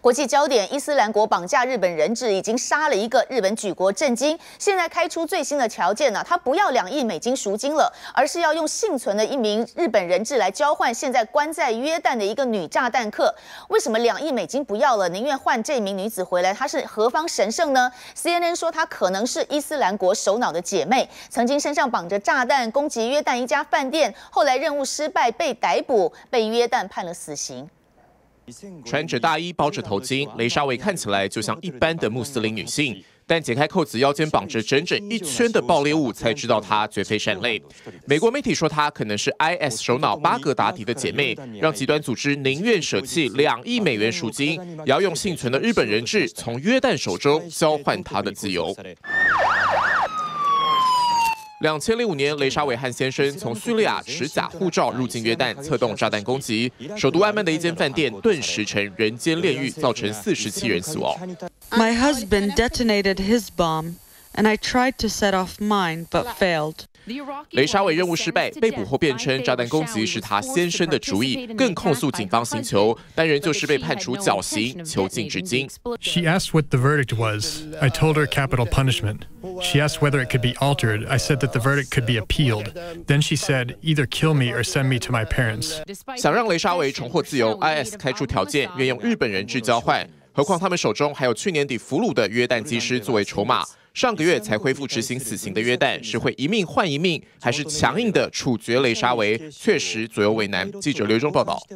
国际焦点：伊斯兰国绑架日本人质，已经杀了一个日本举国震惊。现在开出最新的条件呢，他不要两亿美金赎金了，而是要用幸存的一名日本人质来交换现在关在约旦的一个女炸弹客。为什么两亿美金不要了，宁愿换这名女子回来？她是何方神圣呢？CNN 说她可能是伊斯兰国首脑的姐妹，曾经身上绑着炸弹攻击约旦一家饭店，后来任务失败被逮捕，被约旦判了死刑。穿着大衣包着头巾，雷沙维看起来就像一般的穆斯林女性，但解开扣子，腰间绑着整整一圈的爆裂物，才知道她绝非善类。美国媒体说她可能是 IS 首脑巴格达迪的姐妹，让极端组织宁愿舍弃两亿美元赎金，也要用幸存的日本人质从约旦手中交换她的自由。两千零五年，雷沙韦汉先生从叙利亚持假护照入境约旦，策动炸弹攻击首都安曼的一间饭店，顿时成人间炼狱，造成四十七人死亡。My husband detonated his bomb, and I tried to set off mine, but failed. 雷沙韦任务失败，被捕后辩称炸弹攻击是他先生的主意，更控诉警方刑求，但仍旧是被判处绞刑，囚禁至今。She asked what the verdict was. I told her capital punishment. She asked whether it could be altered. I said that the verdict could be appealed. Then she said, either kill me or send me to my parents. 想让雷沙韦重获自由，IS 开出条件，愿用日本人质交换。何况他们手中还有去年底俘虏的约旦机师作为筹码。 上个月才恢复执行死刑的约旦，是会一命换一命，还是强硬的处决雷沙维？确实左右为难。记者刘忠报道。